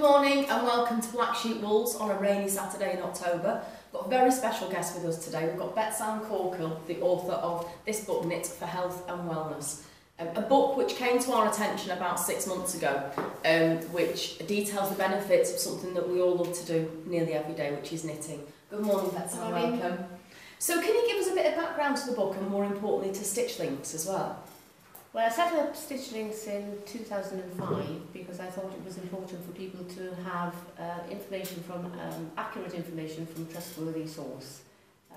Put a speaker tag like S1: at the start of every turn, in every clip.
S1: Good morning and welcome to Black Sheep Wools on a rainy Saturday in October. We've got a very special guest with us today. We've got Betsan Corkhill, the author of this book, Knit for Health and Wellness. Um, a book which came to our attention about six months ago, um, which details the benefits of something that we all love to do nearly every day, which is knitting. Good morning, Betsan. Welcome. So can you give us a bit of background to the book and more importantly to Stitch Links as well?
S2: Well, I set up Stitch Links in 2005 because I thought it was important for people to have uh, information from um, accurate information from trustworthy source.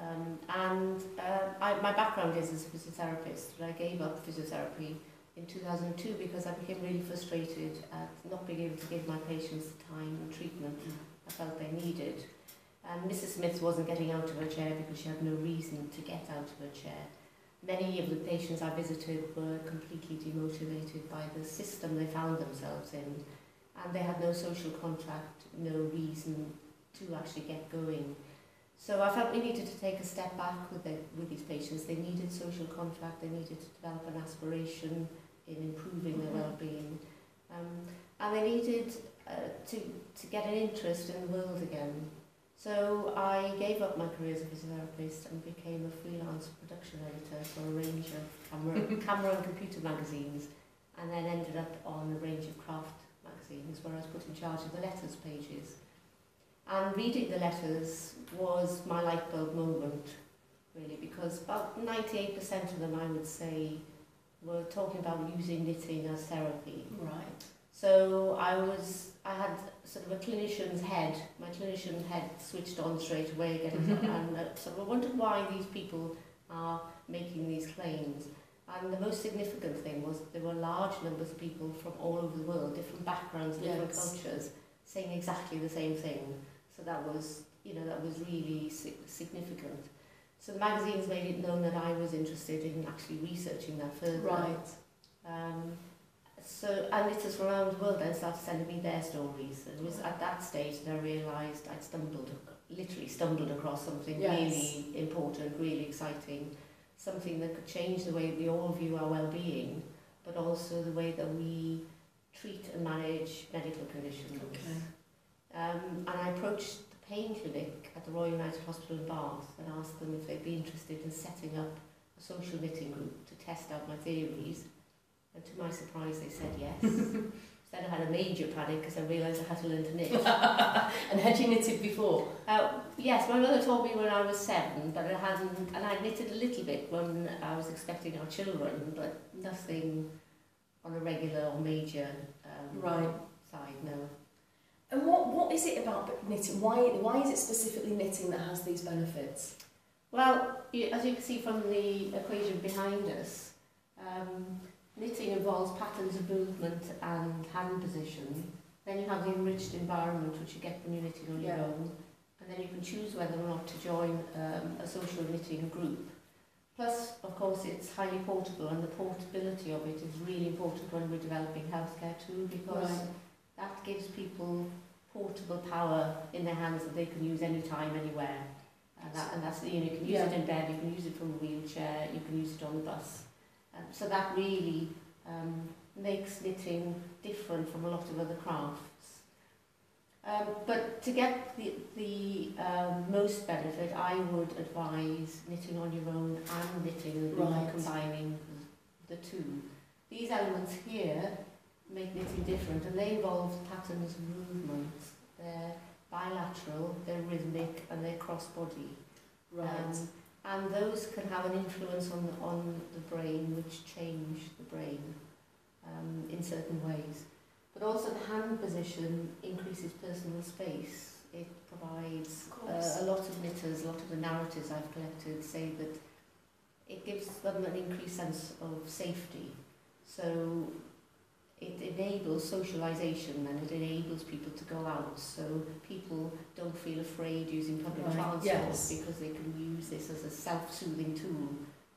S2: Um, and uh, I, my background is as a physiotherapist, but I gave up physiotherapy in 2002 because I became really frustrated at not being able to give my patients the time and treatment mm. I felt they needed. And Mrs. Smith wasn't getting out of her chair because she had no reason to get out of her chair. Many of the patients I visited were completely demotivated by the system they found themselves in and they had no social contract, no reason to actually get going. So I felt we needed to take a step back with, the, with these patients. They needed social contract, they needed to develop an aspiration in improving their well-being um, and they needed uh, to, to get an interest in the world again. So I gave up my career as a physiotherapist and became a freelance production editor for a range of camera, camera and computer magazines and then ended up on a range of craft magazines where I was put in charge of the letters pages. And reading the letters was my light bulb moment, really, because about 98% of them, I would say, were talking about using knitting as therapy.
S1: Right.
S2: So I was, I had sort of a clinician's head. My clinician head switched on straight away again. and uh, sort of I wondered why these people are making these claims. And the most significant thing was there were large numbers of people from all over the world, different backgrounds,
S1: yes.
S2: different cultures, saying exactly the same thing. So that was, you know, that was really si significant. So the magazines made it known that I was interested in actually researching that further.
S1: Right.
S2: Um, So, and it was around the world then started sending me their stories. And it was at that stage that I realised I'd stumbled, literally stumbled across something
S1: yes.
S2: really important, really exciting, something that could change the way we all view our well-being, but also the way that we treat and manage medical conditions.
S1: Okay.
S2: Um, and I approached the pain clinic at the Royal United Hospital in Bath and asked them if they'd be interested in setting up a social knitting group to test out my theories. Mm. And to my surprise, they said yes. so then I had a major panic because I realised I had to learn to knit.
S1: and had you knitted before?
S2: Uh, yes, my mother told me when I was seven, but I hadn't, and I knitted a little bit when I was expecting our children, but nothing on a regular or major um,
S1: right.
S2: side, no.
S1: And what, what is it about knitting? Why, why is it specifically knitting that has these benefits?
S2: Well, you, as you can see from the equation behind us, um, knitting involves patterns of movement and hand position. Then you have the enriched environment, which you get when you're knitting on
S1: Yeah.
S2: your own. And then you can choose whether or not to join um, a social knitting group. Plus, of course, it's highly portable, and the portability of it is really important when we're developing healthcare too, because
S1: Right.
S2: that gives people portable power in their hands that they can use anytime, anywhere. And, that, and that's, you know, you can use
S1: Yeah.
S2: it in bed, you can use it from a wheelchair, you can use it on the bus. Um, so that really um, makes knitting different from a lot of other crafts. Um, but to get the, the um, most benefit, I would advise knitting on your own and knitting and combining the two. These elements here make knitting different and they involve patterns of movement. They're bilateral, they're rhythmic and they're cross-body.
S1: Right.
S2: Um, and those can have an influence on the, on the brain which change the brain um, in certain ways. But also the hand position increases personal space. It provides uh, a lot of knitters, a lot of the narratives I've collected say that it gives them an increased sense of safety. So it enables socialisation and it enables people to go out so people don't feel afraid using public
S1: Right,
S2: transport
S1: yes.
S2: because they can use this as a self-soothing tool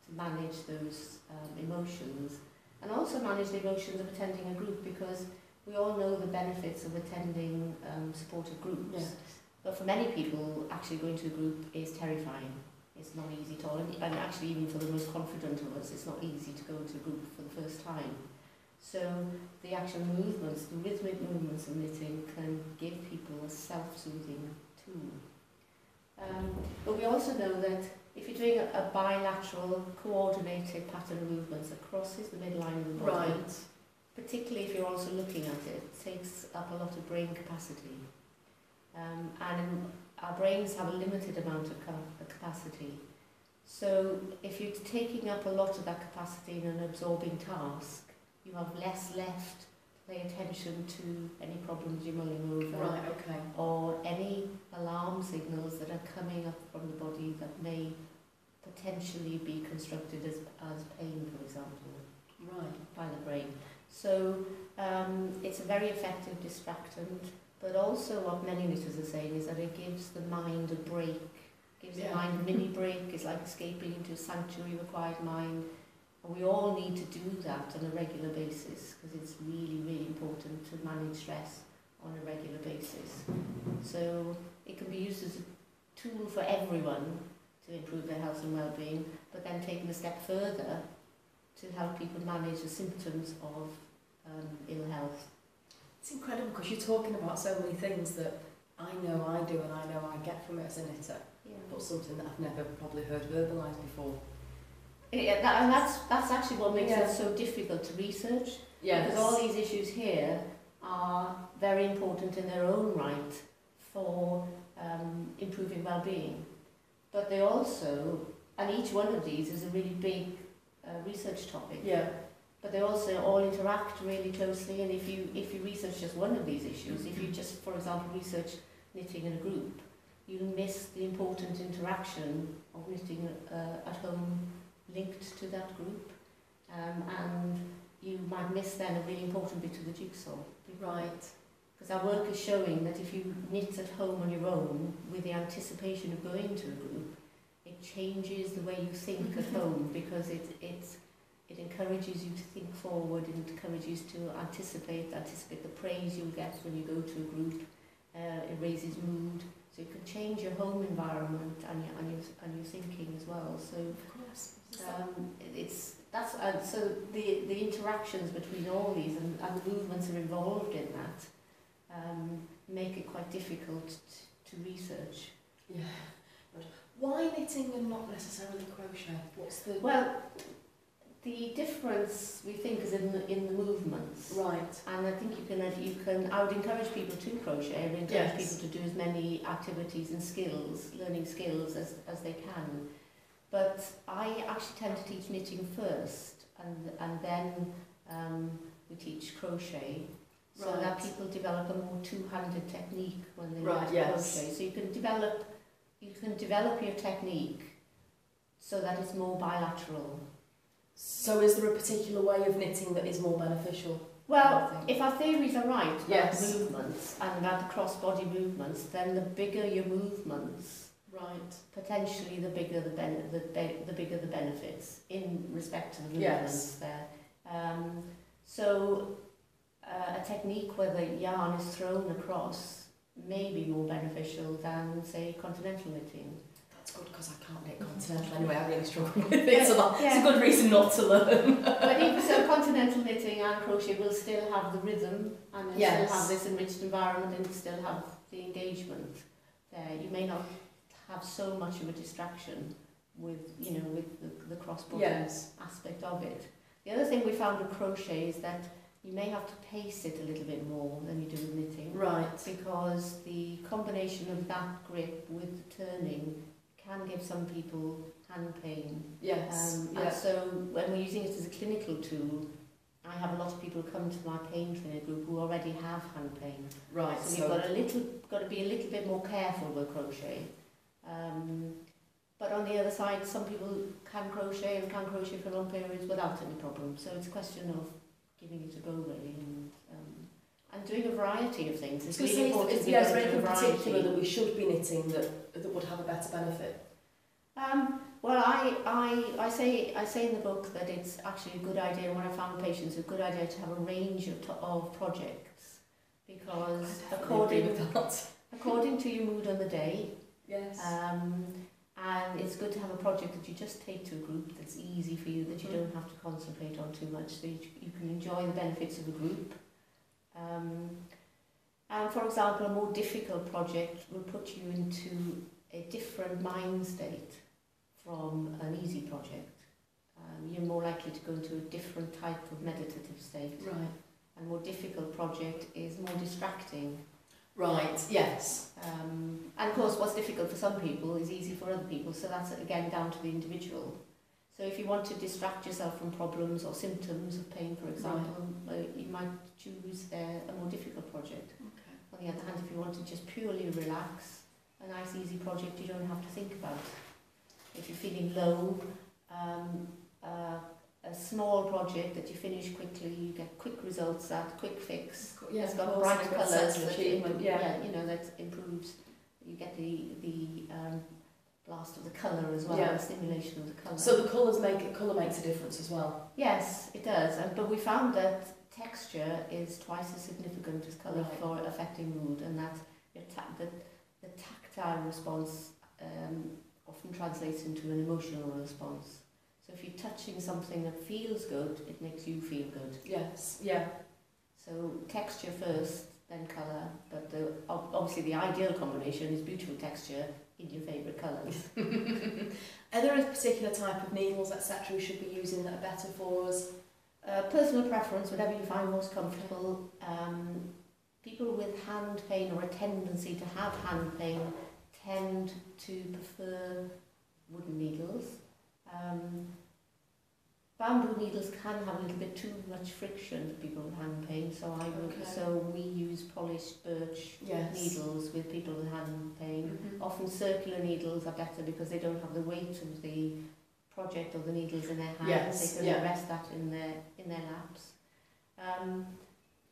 S2: to manage those um, emotions and also manage the emotions of attending a group because we all know the benefits of attending um, supportive groups.
S1: Yes.
S2: But for many people, actually going to a group is terrifying. It's not easy at all. And, and actually, even for the most confident of us, it's not easy to go to a group for the first time. So the actual movements, the rhythmic movements of knitting can give people a self-soothing tool. Um, but we also know that if you're doing a, a bilateral, coordinated pattern of movements that crosses the midline of the body,
S1: Right.
S2: particularly if you're also looking at it, it takes up a lot of brain capacity. Um, and our brains have a limited amount of ca- capacity. So if you're taking up a lot of that capacity in an absorbing task, you have less left to pay attention to any problems you're mulling over
S1: Right, okay.
S2: or any alarm signals that are coming up from the body that may potentially be constructed as, as pain, for example
S1: Right.
S2: by the brain. So um, it's a very effective distractant, but also what many knitters are saying is that it gives the mind a break, gives
S1: Yeah.
S2: the mind a mini break, it's like escaping into a sanctuary of a quiet mind. And we all need to do that on a regular basis because it's really, really important to manage stress on a regular basis. So it can be used as a tool for everyone to improve their health and well-being, but then taken a step further to help people manage the symptoms of um, ill health.
S1: It's incredible because you're talking about so many things that I know I do and I know I get from it as a knitter, but something that I've never probably heard verbalised before.
S2: Yeah, that, and that's that's actually what makes
S1: Yeah.
S2: it so difficult to research because all these issues here are very important in their own right for um, improving well-being, but they also and each one of these is a really big uh, research topic.
S1: Yeah.
S2: but they also all interact really closely and if you if you research just one of these issues if you just for example research knitting in a group you'll miss the important interaction of knitting uh, at home linked to that group um, and you might miss then a really important bit of the jigsaw
S1: Right.
S2: because our work is showing that if you knit at home on your own with the anticipation of going to a group it changes the way you think at home because it it's it encourages you to think forward, it encourages you to anticipate, anticipate the praise you'll get when you go to a group, uh, it raises mood, so you can change your home environment and your, and your, and your thinking as well. So um, it's, that's, uh, so the, the interactions between all these and, and the movements are involved in that um, make it quite difficult to research.
S1: Yeah. Why knitting and not necessarily crochet? What's the...
S2: Well, the difference we think is in the, in the movements.
S1: Right.
S2: And I think you can, you can, I would encourage people to crochet, I would encourage
S1: Yes.
S2: people to do as many activities and skills, learning skills as, as they can. But I actually tend to teach knitting first and, and then um, we teach crochet so that people develop a more two-handed technique when they
S1: Right,
S2: learn
S1: yes.
S2: crochet. So you can develop, you can develop your technique so that it's more bilateral.
S1: So is there a particular way of knitting that is more beneficial?
S2: Well, if our theories are right about
S1: Yes.
S2: movements and about the cross-body movements, then the bigger your movements,
S1: Right.
S2: potentially the bigger the, ben- the, be- the bigger the benefits in respect to the
S1: Yes.
S2: movements there. Um, so uh, a technique where the yarn is thrown across may be more beneficial than, say, continental knitting.
S1: That's good because I can't knit continental anyway. I really struggle with it. So that, it's
S2: Yeah.
S1: a good reason not to learn.
S2: but even so, continental knitting and crochet will still have the rhythm and
S1: Yes.
S2: still have this enriched environment and still have the engagement there. You may not have so much of a distraction with, you know, with the, the cross-body
S1: yes.
S2: aspect of it. The other thing we found with crochet is that you may have to pace it a little bit more than you do with knitting
S1: Right.
S2: because the combination of that grip with the turning can give some people hand pain
S1: Yes.
S2: um,
S1: yeah.
S2: And so when we're using it as a clinical tool, I have a lot of people come to my pain clinic group who already have hand pain.
S1: right.
S2: So, you've got a little, got to be a little bit more careful with crochet. Um, but on the other side, some people can crochet and can crochet for long periods without any problem. So it's a question of giving it a go really doing a variety of things. It's really important
S1: is,
S2: to
S1: yeah,
S2: be
S1: is there
S2: able to do
S1: anything
S2: a
S1: particular that we should be knitting that, that would have a better benefit?
S2: Um, well, I, I, I say I say in the book that it's actually a good idea. When I found patients, a good idea to have a range of, of projects because
S1: I definitely agree
S2: according according to your mood on the day,
S1: Yes.
S2: um, And it's good to have a project that you just take to a group that's easy for you, that you
S1: Mhm.
S2: don't have to concentrate on too much, so you, you can enjoy the benefits of a group. Um, and for example, a more difficult project will put you into a different mind state from an easy project. Um, you're more likely to go into a different type of meditative state.
S1: Right.
S2: And more difficult project is more distracting.
S1: Right, yes.
S2: Um, and of course, what's difficult for some people is easy for other people, so that's again down to the individual. So if you want to distract yourself from problems or symptoms of pain, for example, uh, you might choose a more difficult project.
S1: Okay.
S2: On the other hand, if you want to just purely relax, a nice easy project you don't have to think about. If you're feeling low, um, uh, a small project that you finish quickly, you get quick results at, quick fix.
S1: Yeah,
S2: it's got bright
S1: it's got a
S2: colours
S1: sense of
S2: that
S1: achievement,
S2: imp-
S1: yeah.
S2: you know, that improves. You get the the um, blast of the colour as well,
S1: Yeah.
S2: the stimulation of the colour.
S1: So the colours make it, colour makes a difference as well.
S2: yes, it does. And, but we found that texture is twice as significant as colour
S1: Right.
S2: for affecting mood, and that the, the tactile response um, often translates into an emotional response. So if you're touching something that feels good, it makes you feel good.
S1: Yes, yeah.
S2: So texture first, then colour, but the, obviously the ideal combination is beautiful texture in your favourite colours.
S1: Are there a particular type of needles, etc., we should be using that are better for us?
S2: Uh, personal preference, whatever you find most comfortable. Um, people with hand pain or a tendency to have hand pain tend to prefer wooden needles. Um, bamboo needles can have a little bit too much friction for people with hand pain. So I would,
S1: okay.
S2: so we use polished birch
S1: yes.
S2: needles with people with hand pain.
S1: Mm -hmm.
S2: Often circular needles are better because they don't have the weight of the project or the needles in their hands.
S1: Yes.
S2: They can
S1: yeah.
S2: rest that in their in their laps. Um,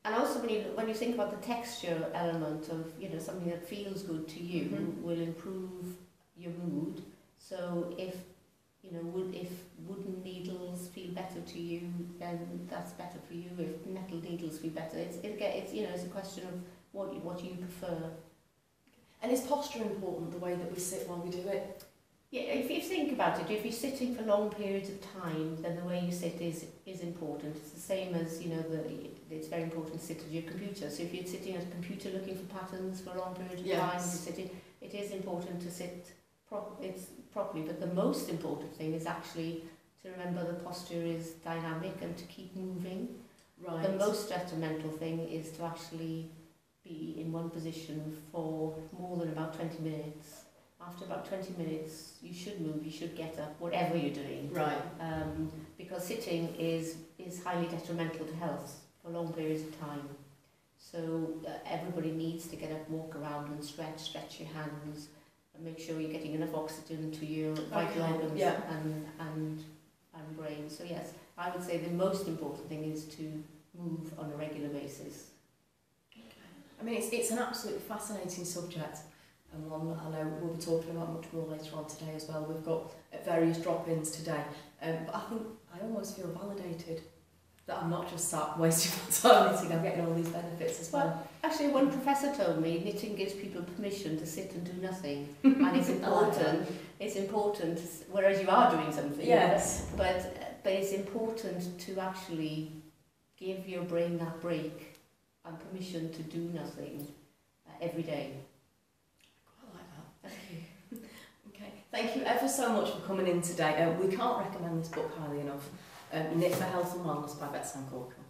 S2: and also when you when you think about the texture element of you know something that feels good to you
S1: mm -hmm.
S2: will improve your mood. So if you know wood if wooden needles feel better to you, then that's better for you. If metal needles feel better, it's it, get- it's you know it's a question of what you, what you prefer.
S1: And is posture important, the way that we sit while we do it?
S2: Yeah, if you think about it, if you're sitting for long periods of time, then the way you sit is is important. It's the same as you know the it's very important to sit at your computer. So if you're sitting at a computer looking for patterns for a long period of time,
S1: Yes.
S2: you're sitting, it is important to sit it's properly. But the most important thing is actually to remember the posture is dynamic and to keep moving.
S1: Right.
S2: The most detrimental thing is to actually be in one position for more than about 20 minutes. After about 20 minutes, you should move, you should get up, whatever you're doing.
S1: Right.
S2: Um, because sitting is, is highly detrimental to health for long periods of time. So uh, everybody needs to get up, walk around and stretch, stretch your hands, and make sure you're getting enough oxygen to your vital
S1: okay.
S2: organs
S1: yeah.
S2: and, and, and brain. So yes, I would say the most important thing is to move on a regular basis. Okay.
S1: I mean, it's, it's an absolutely fascinating subject and one that I know we'll be talking about much more later on today as well. We've got various drop-ins today, um, but I think I almost feel validated that I'm not just sat wasting my time knitting, I'm getting all these benefits as well.
S2: Actually, one professor told me knitting gives people permission to sit and do nothing, and it's
S1: I like
S2: important. it's important, whereas you are doing something.
S1: Yes.
S2: But but it's important to actually give your brain that break and permission to do nothing uh, every day.
S1: Quite like that. Thank you. okay. Thank you ever so much for coming in today. Uh, we can't recommend this book highly enough. Um, Knit for Health and Wellness by Betsan Corkhill.